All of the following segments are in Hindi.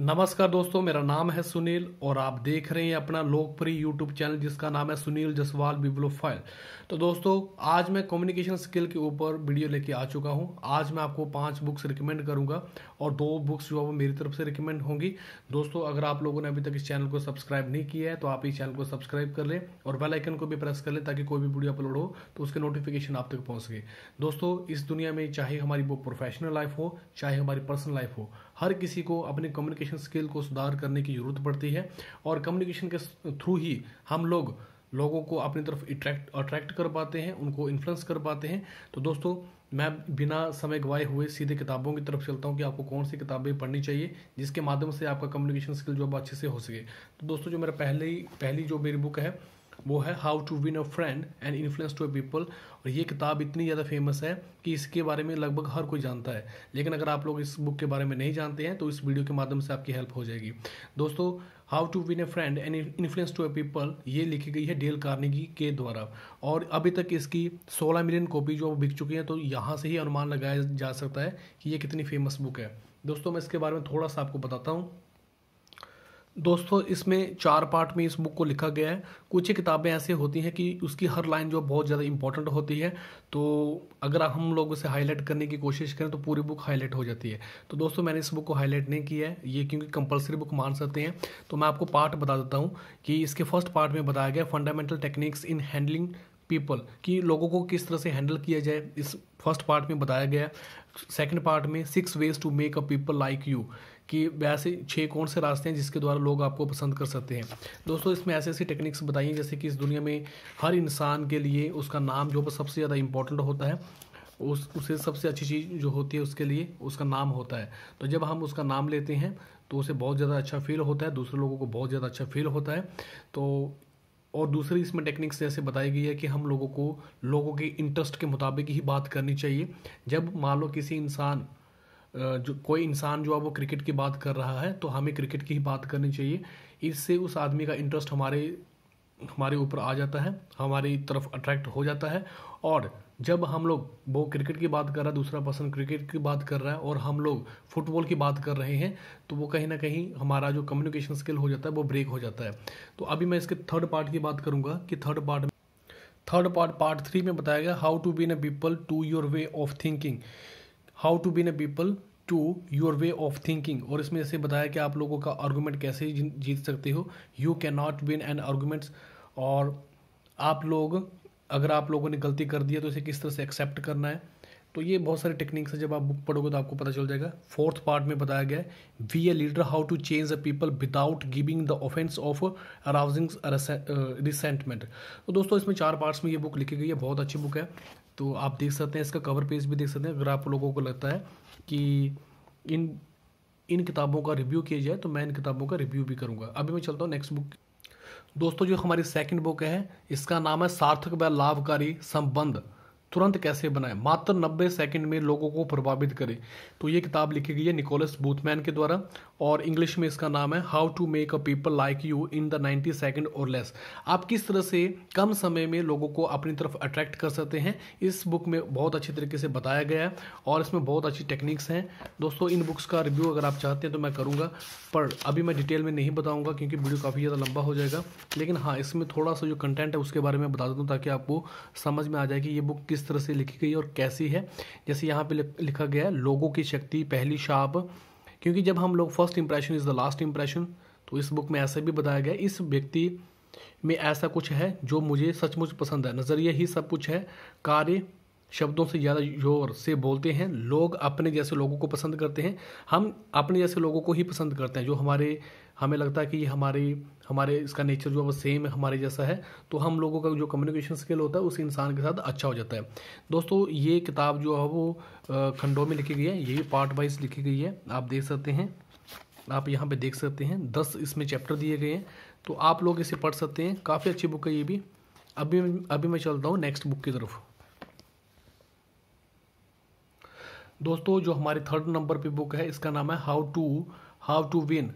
नमस्कार दोस्तों, मेरा नाम है सुनील और आप देख रहे हैं अपना लोकप्रिय यूट्यूब चैनल जिसका नाम है सुनील जसवाल बिब्लो फ़ाइल तो दोस्तों, आज मैं कम्युनिकेशन स्किल के ऊपर वीडियो लेके आ चुका हूँ। आज मैं आपको पाँच बुक्स रिकमेंड करूँगा और दो बुक्स जो है वो मेरी तरफ़ से रिकमेंड होंगी। दोस्तों, अगर आप लोगों ने अभी तक इस चैनल को सब्सक्राइब नहीं किया है तो आप इस चैनल को सब्सक्राइब कर लें और बेलाइकन को भी प्रेस कर लें ताकि कोई भी वीडियो अपलोड हो तो उसके नोटिफिकेशन आप तक पहुँच सके। दोस्तों, इस दुनिया में चाहे हमारी वो प्रोफेशनल लाइफ हो, चाहे हमारी पर्सनल लाइफ हो, हर किसी को अपनी कम्युनिकेशन स्किल को सुधार करने की ज़रूरत पड़ती है और कम्युनिकेशन के थ्रू ही हम लोग लोगों को अपनी तरफ़ अट्रैक्ट अट्रैक्ट कर पाते हैं, उनको इन्फ्लुएंस कर पाते हैं। तो दोस्तों, मैं बिना समय गवाए हुए सीधे किताबों की तरफ़ चलता हूँ कि आपको कौन सी किताबें पढ़नी चाहिए, जिसके माध्यम से आपका कम्युनिकेशन स्किल जो अच्छे से हो सके। तो दोस्तों, जो मेरा पहले पहली जो मेरी बुक है वो है how to win a friend and influence to a people और ये किताब इतनी ज़्यादा फ़ेमस है कि इसके बारे में लगभग हर कोई जानता है। लेकिन अगर आप लोग इस बुक के बारे में नहीं जानते हैं तो इस वीडियो के माध्यम से आपकी हेल्प हो जाएगी। दोस्तों how to win a friend and influence to a people ये लिखी गई है डेल कार्नेगी के द्वारा। और अभी तक इसकी 16 मिलियन कॉपी जो बिक चुकी है तो यहाँ से ही अनुमान लगाया जा सकता है कि ये कितनी फ़ेमस बुक है। दोस्तों, मैं इसके बारे में थोड़ा सा आपको बताता हूँ। दोस्तों, इसमें चार पार्ट में इस बुक को लिखा गया है। कुछ ही किताबें ऐसे होती हैं कि उसकी हर लाइन जो बहुत ज़्यादा इंपॉर्टेंट होती है। तो अगर हम लोग उसे हाईलाइट करने की कोशिश करें तो पूरी बुक हाईलाइट हो जाती है। तो दोस्तों, मैंने इस बुक को हाईलाइट नहीं किया है। ये क्योंकि कंपलसरी बुक मान सकते हैं। तो मैं आपको पार्ट बता देता हूँ कि इसके फ़र्स्ट पार्ट में बताया गया fundamental techniques in handling people कि लोगों को किस तरह से हैंडल किया जाए। इस फ़र्स्ट पार्ट में बताया गया सेकंड पार्ट में six ways to make a people like you कि वैसे छः कौन से रास्ते हैं जिसके द्वारा लोग आपको पसंद कर सकते हैं। दोस्तों, इसमें ऐसी ऐसी टेक्निक्स बताइए, जैसे कि इस दुनिया में हर इंसान के लिए उसका नाम जो सबसे ज़्यादा इंपॉर्टेंट होता है, उस, उसे सबसे अच्छी चीज़ जो होती है उसके लिए उसका नाम होता है। तो जब हम उसका नाम लेते हैं तो उसे बहुत ज़्यादा अच्छा फील होता है, दूसरे लोगों को बहुत ज़्यादा अच्छा फील होता है। तो और दूसरी इसमें टेक्निक्स जैसे बताई गई है कि हम लोगों को, लोगों के इंटरेस्ट के मुताबिक ही बात करनी चाहिए। जब मान लो किसी इंसान जो कोई इंसान जो है वो क्रिकेट की बात कर रहा है तो हमें क्रिकेट की ही बात करनी चाहिए। इससे उस आदमी का इंटरेस्ट हमारे हमारे ऊपर आ जाता है, हमारी तरफ़ अट्रैक्ट हो जाता है और जब हम लोग, वो क्रिकेट की बात कर रहा है, दूसरा पर्सन क्रिकेट की बात कर रहा है और हम लोग फुटबॉल की बात कर रहे हैं तो वो कहीं ना कहीं हमारा जो कम्युनिकेशन स्किल हो जाता है, वो ब्रेक हो जाता है। तो अभी मैं इसके थर्ड पार्ट की बात करूँगा कि third part third part part three में बताया गया how to win a people to your way of thinking how to win a people to your way of thinking. और इसमें ऐसे बताया कि आप लोगों का आर्गूमेंट कैसे जीत सकते हो। You can not win an arguments और आप लोग, अगर आप लोगों ने गलती कर दी है तो इसे किस तरह से एक्सेप्ट करना है? तो ये बहुत सारे टेक्निक्स है, जब आप बुक पढ़ोगे तो आपको पता चल जाएगा। फोर्थ पार्ट में बताया गया है be a leader how to change the people without giving the offence of arousing resentment तो दोस्तों, इसमें चार पार्ट्स में ये बुक लिखी गई है, बहुत अच्छी बुक है। तो आप देख सकते हैं, इसका कवर पेज भी देख सकते हैं, अगर आप लोगों को लगता है कि इन इन किताबों का रिव्यू किया जाए तो मैं इन किताबों का रिव्यू भी करूँगा। अभी मैं चलता हूँ नेक्स्ट बुक दोस्तों, जो हमारी सेकंड बुक है, इसका नाम है सार्थक व लाभकारी संबंध। तुरंत कैसे बनाए? मात्र 90 सेकंड में लोगों को प्रभावित करे। तो ये किताब लिखी गई है निकोलस बूथमैन के द्वारा, और इंग्लिश में इसका नाम है how to make a people like you in the 90 second और लेस आप किस तरह से कम समय में लोगों को अपनी तरफ़ अट्रैक्ट कर सकते हैं, इस बुक में बहुत अच्छी तरीके से बताया गया है, और इसमें बहुत अच्छी टेक्निक्स हैं। दोस्तों, इन बुक्स का रिव्यू अगर आप चाहते हैं तो मैं करूँगा, पर अभी मैं डिटेल में नहीं बताऊँगा, क्योंकि वीडियो काफ़ी ज़्यादा लंबा हो जाएगा। लेकिन हाँ इसमें थोड़ा सा जो कंटेंट है, उसके बारे में बता देता हूँ, ताकि आपको समझ में आ जाए कि ये बुक किस तरह से लिखी गई और कैसी है? जैसे यहाँ पे लिखा गया है, लोगों की शक्ति, पहली शाप। क्योंकि जब हम लोग first impression is the last impression तो इस बुक में ऐसा भी बताया गया इस व्यक्ति में ऐसा कुछ है जो मुझे सचमुच पसंद है। नज़रिया ही सब कुछ है। कार्य शब्दों से ज़्यादा ज़ोर से बोलते हैं। लोग अपने जैसे लोगों को पसंद करते हैं। हम अपने जैसे लोगों को ही पसंद करते हैं, जो हमारे हमें लगता है कि हमारी, हमारे, इसका नेचर जो है वो सेम है, हमारे जैसा है तो हम लोगों का जो कम्युनिकेशन स्किल होता है, उस इंसान के साथ अच्छा हो जाता है। दोस्तों, ये किताब जो है वो खंडों में लिखी गई है, ये भी पार्ट वाइज लिखी गई है, आप देख सकते हैं। आप यहाँ पे देख सकते हैं, दस इसमें चैप्टर दिए गए हैं तो आप लोग इसे पढ़ सकते हैं। काफ़ी अच्छी बुक है ये भी। अभी अभी मैं चलता हूँ नेक्स्ट बुक की तरफ़। दोस्तों, जो हमारी थर्ड नंबर पे बुक है, इसका नाम है how to how to win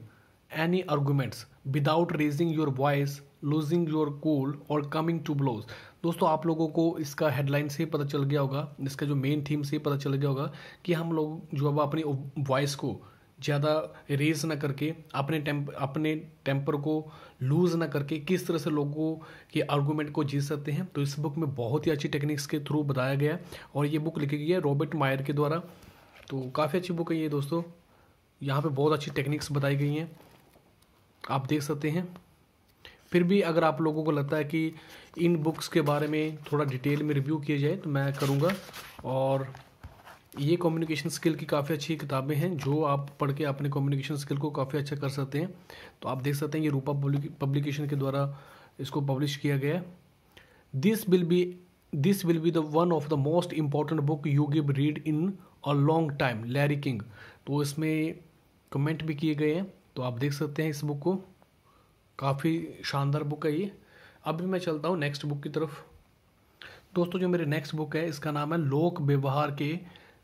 any arguments without raising your voice losing your cool और कमिंग टू ब्लोज दोस्तों, आप लोगों को इसका हेडलाइन से पता चल गया होगा, इसका जो मेन थीम से पता चल गया होगा कि हम लोग जो अब अपनी वॉइस को ज़्यादा रेज ना करके, अपने टेम्प अपने टेम्पर को लूज़ ना करके किस तरह से लोगों के आर्गूमेंट को जीत सकते हैं तो इस बुक में बहुत ही अच्छी टेक्निक्स के थ्रू बताया गया और ये बुक लिखी गई है रॉबर्ट मायर के द्वारा। तो काफ़ी अच्छी बुक है ये दोस्तों। यहाँ पे बहुत अच्छी टेक्निक्स बताई गई हैं। आप देख सकते हैं। फिर भी अगर आप लोगों को लगता है कि इन बुक्स के बारे में थोड़ा डिटेल में रिव्यू किया जाए तो मैं करूँगा। और ये कम्युनिकेशन स्किल की काफ़ी अच्छी किताबें हैं, जो आप पढ़ के अपने कम्युनिकेशन स्किल को काफ़ी अच्छा कर सकते हैं। तो आप देख सकते हैं, ये रूपा पब्लिकेशन के द्वारा इसको पब्लिश किया गया है। This will be this will be the one of the most important book you give read in a long time Larry King तो इसमें कमेंट भी किए गए हैं। तो आप देख सकते हैं इस बुक को। काफ़ी शानदार बुक है ये। अभी मैं चलता हूँ नेक्स्ट बुक की तरफ़। दोस्तों, जो मेरे नेक्स्ट बुक है, इसका नाम है लोक व्यवहार के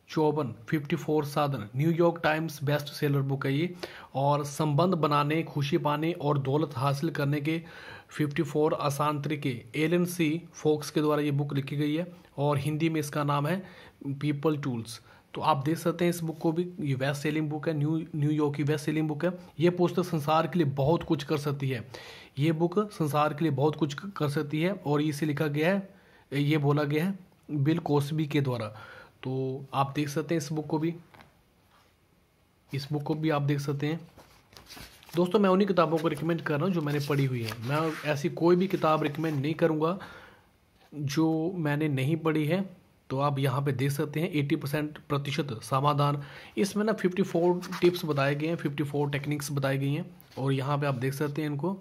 चौवन फिफ्टी फोर साधन। New York times best seller book है ये। और संबंध बनाने, खुशी पाने और दौलत हासिल करने के 54 आसान तरीके। एल एन सी फोक्स के द्वारा ये बुक लिखी गई है। और हिंदी में इसका नाम है पीपल टूल्स तो आप देख सकते हैं इस बुक को भी, ये वेस्ट सेलिंग बुक है न्यू न्यूयॉर्क की वेस्ट सेलिंग बुक है। ये पुस्तक संसार के लिए बहुत कुछ कर सकती है। ये बुक संसार के लिए बहुत कुछ कर सकती है और इसे लिखा गया है, ये बोला गया है बिल कोसबी के द्वारा। तो आप देख सकते हैं इस बुक को भी। इस बुक को भी आप देख सकते हैं। दोस्तों, मैं उन्हीं किताबों को रिकमेंड कर रहा हूँ जो मैंने पढ़ी हुई है। मैं ऐसी कोई भी किताब रिकमेंड नहीं करूँगा जो मैंने नहीं पढ़ी है। तो आप यहाँ पे देख सकते हैं 80 परसेंट प्रतिशत समाधान। इसमें ना 54 टिप्स बताए गए हैं 54 टेक्निक्स बताई गई हैं, और यहाँ पे आप देख सकते हैं इनको।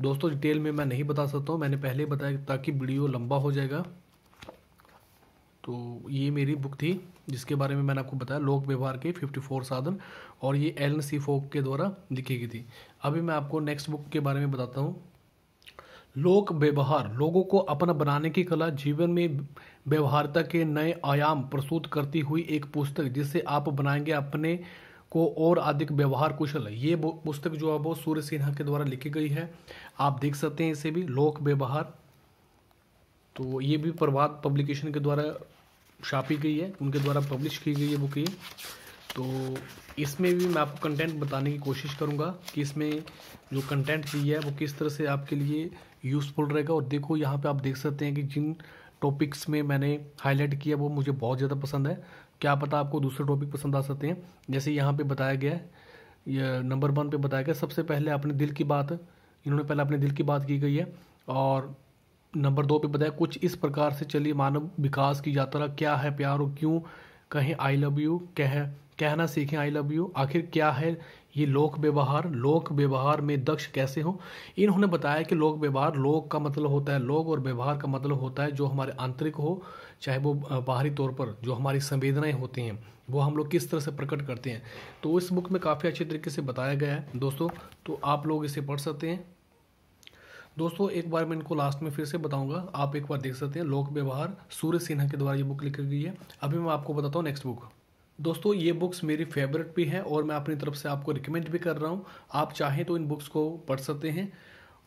दोस्तों डिटेल में मैं नहीं बता सकता हूँ, मैंने पहले बताया ताकि वीडियो लंबा हो जाएगा। तो ये मेरी बुक थी, जिसके बारे में मैंने आपको बताया, लोक व्यवहार के 54 साधन, और ये एल सी फोक के द्वारा लिखी गई थी। अभी मैं आपको नेक्स्ट बुक के बारे में बताता हूँ। लोक व्यवहार, लोगों को अपना बनाने की कला जीवन में व्यवहारता के नए आयाम प्रस्तुत करती हुई एक पुस्तक, जिसे आप बनाएँगे अपने को और अधिक व्यवहार कुशल। ये पुस्तक जो है वो सूर्य सिन्हा के द्वारा लिखी गई है। आप देख सकते हैं इसे भी, लोक व्यवहार। तो ये भी प्रभात पब्लिकेशन के द्वारा छापी गई है, उनके द्वारा पब्लिश की गई है बुक। ये तो इसमें भी मैं आपको कंटेंट बताने की कोशिश करूँगा कि इसमें जो कंटेंट दिया है, वो किस तरह से आपके लिए यूज़फुल रहेगा। और देखो, यहाँ पे आप देख सकते हैं कि जिन टॉपिक्स में मैंने हाईलाइट किया, वो मुझे बहुत ज़्यादा पसंद है। क्या पता आपको दूसरे टॉपिक पसंद आ सकते हैं। जैसे यहाँ पे बताया गया है नंबर वन पे बताया गया सबसे पहले अपने दिल की बात, इन्होंने पहले अपने दिल की बात की गई है। और नंबर दो पे बताया, कुछ इस प्रकार से चली मानव विकास की यात्रा, क्या है प्यार और क्यों? कहें आई लव यू कह कहना सीखें आई लव यू आखिर क्या है ये लोक व्यवहार? लोक व्यवहार में दक्ष कैसे हो? इन्होंने बताया कि लोक व्यवहार, लोक का मतलब होता है लोक और व्यवहार का मतलब होता है जो हमारे आंतरिक हो, चाहे वो बाहरी तौर पर जो हमारी संवेदनाएँ होती हैं, वो हम लोग किस तरह से प्रकट करते हैं। तो इस बुक में काफ़ी अच्छे तरीके से बताया गया है। दोस्तों तो आप लोग इसे पढ़ सकते हैं। दोस्तों, एक बार मैं इनको लास्ट में फिर से बताऊँगा। आप एक बार देख सकते हैं, लोक व्यवहार, सूर्य सिन्हा के द्वारा ये बुक लिखी गई है। अभी मैं आपको बताता हूँ नेक्स्ट बुक दोस्तों, ये बुक्स मेरी फेवरेट भी हैं और मैं अपनी तरफ़ से आपको रिकमेंड भी कर रहा हूँ। आप चाहें तो इन बुक्स को पढ़ सकते हैं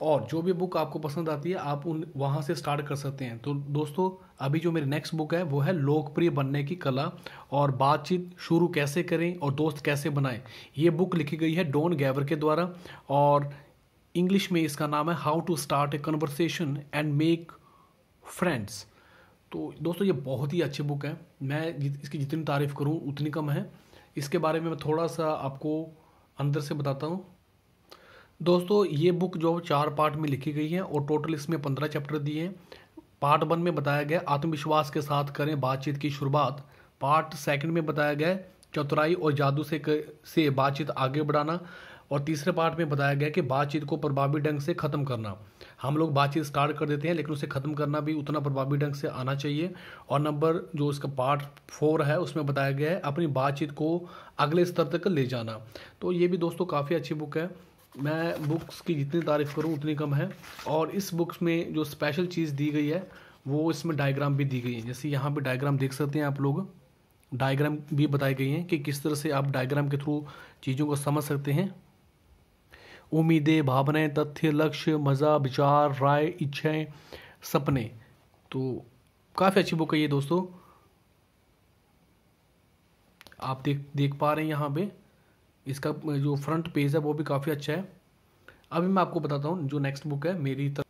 और जो भी बुक आपको पसंद आती है, आप उन, वहाँ से स्टार्ट कर सकते हैं। तो दोस्तों, अभी जो मेरी नेक्स्ट बुक है, वो है लोकप्रिय बनने की कला और बातचीत शुरू कैसे करें और दोस्त कैसे बनाएँ। ये बुक लिखी गई है डॉन गैवर के द्वारा और इंग्लिश में इसका नाम है how to start a conversation and make friends तो दोस्तों ये बहुत ही अच्छी बुक है। मैं इसकी जितनी तारीफ़ करूँ उतनी कम है। इसके बारे में मैं थोड़ा सा आपको अंदर से बताता हूँ। दोस्तों ये बुक जो चार पार्ट में लिखी गई है और टोटल इसमें पंद्रह चैप्टर दिए हैं। पार्ट वन में बताया गया आत्मविश्वास के साथ करें बातचीत की शुरुआत। पार्ट सेकंड में बताया गया चतुराई और जादू से कर, से बातचीत आगे बढ़ाना। और तीसरे पार्ट में बताया गया कि बातचीत को प्रभावी ढंग से ख़त्म करना। हम लोग बातचीत स्टार्ट कर देते हैं, लेकिन उसे ख़त्म करना भी उतना प्रभावी ढंग से आना चाहिए। और नंबर जो इसका पार्ट फोर है, उसमें बताया गया है अपनी बातचीत को अगले स्तर तक ले जाना। तो ये भी दोस्तों काफ़ी अच्छी बुक है। मैं बुक्स की जितनी तारीफ़ करूँ, उतनी कम है। और इस बुक्स में जो स्पेशल चीज़ दी गई है, वो इसमें डायग्राम भी दी गई है। जैसे यहाँ पे डायग्राम देख सकते हैं आप लोग। डायग्राम भी बताई गई हैं कि किस तरह से आप डायग्राम के थ्रू चीज़ों को समझ सकते हैं। उम्मीदें, भावनाएँ, तथ्य, लक्ष्य, मज़ा, विचार, राय, इच्छाएँ, सपने। तो काफ़ी अच्छी बुक है ये दोस्तों। आप देख देख पा रहे हैं यहाँ पे। इसका जो फ्रंट पेज है, वो भी काफ़ी अच्छा है। अभी मैं आपको बताता हूँ जो नेक्स्ट बुक है, मेरी तरफ़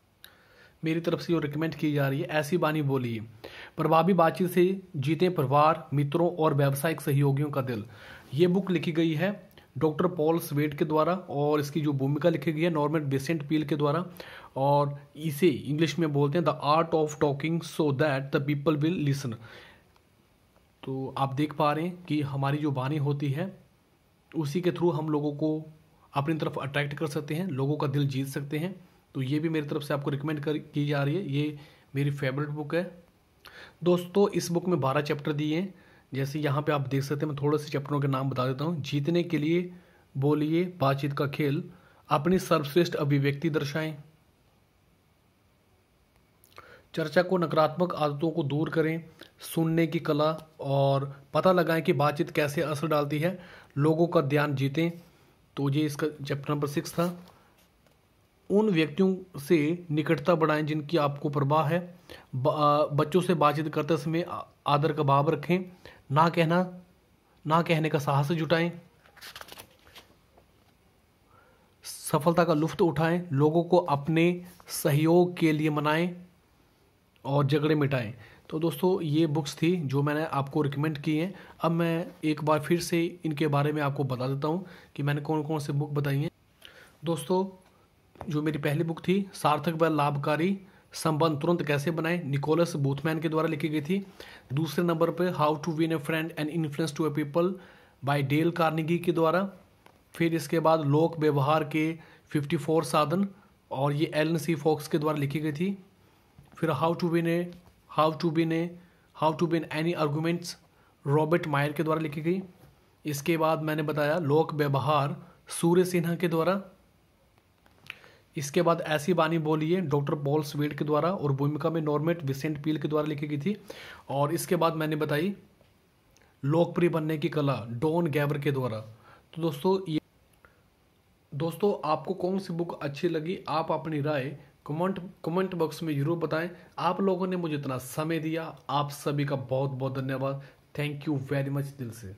मेरी तरफ़ से जो रिकमेंड की जा रही है, ऐसी बानी बोली प्रभावी बातचीत से जीते परिवार, मित्रों और व्यावसायिक सहयोगियों का दिल। ये बुक लिखी गई है डॉक्टर पॉल स्वेट के द्वारा और इसकी जो भूमिका लिखी गई है, नॉर्मन बेसेंट पील के द्वारा। और इसे इंग्लिश में बोलते हैं, the art of talking so that the people will listen. तो आप देख पा रहे हैं कि हमारी जो वाणी होती है, उसी के थ्रू हम लोगों को अपनी तरफ़ अट्रैक्ट कर सकते हैं, लोगों का दिल जीत सकते हैं। तो ये भी मेरी तरफ़ से आपको रिकमेंड कर, की जा रही है। ये मेरी फेवरेट बुक है। दोस्तों, इस बुक में बारह चैप्टर दिए हैं। जैसे यहाँ पे आप देख सकते हैं, मैं थोड़े से चैप्टरों के नाम बता देता हूँ। जीतने के लिए बोलिए, बातचीत का खेल, अपनी सर्वश्रेष्ठ अभिव्यक्ति दर्शाएँ। चर्चा को नकारात्मक आदतों को दूर करें, सुनने की कला और पता लगाएँ कि बातचीत कैसे असर डालती है। लोगों का ध्यान जीतें। तो ये इसका चैप्टर नंबर सिक्स था। उन व्यक्तियों से निकटता बढ़ाएँ जिनकी आपको प्रवाह है। बच्चों से बातचीत करते समय आदर का भाव रखें। ना कहना, ना कहने का साहस जुटाएँ। सफलता का लुफ्त उठाएँ, लोगों को अपने सहयोग के लिए मनाएँ और झगड़े मिटाएँ। तो दोस्तों, ये बुक्स थी जो मैंने आपको रिकमेंड की हैं। अब मैं एक बार फिर से इनके बारे में आपको बता देता हूँ कि मैंने कौन कौन से बुक बताई हैं। दोस्तों, जो मेरी पहली बुक थी, सार्थक व लाभकारी संबंध तुरंत कैसे बनाए? निकोलस बूथमैन के द्वारा लिखी गई थी। दूसरे नंबर पर how to win a friend and influence to a people by Dale Carnegie के द्वारा। फिर इसके बाद लोक व्यवहार के 54 साधन और ये एल सी फॉक्स के द्वारा लिखी गई थी। फिर how to win a how to win a how to win any arguments Robert Mayer के द्वारा लिखी गई। इसके बाद मैंने बताया लोक व्यवहार, सूर्य सिन्हा के द्वारा। इसके बाद ऐसी बानी बोली है डॉक्टर पॉल स्वीट के द्वारा और भूमिका में नॉर्मेट विसेंट पील के द्वारा लिखी गई थी। और इसके बाद मैंने बताई, लोकप्रिय बनने की कला, डॉन गैबर के द्वारा। तो दोस्तों, ये दोस्तों, आपको कौन सी बुक अच्छी लगी, आप अपनी राय कमेंट कमेंट बॉक्स में ज़रूर बताएँ। आप लोगों ने मुझे इतना समय दिया, आप सभी का बहुत बहुत धन्यवाद। थैंक यू वेरी मच दिल से।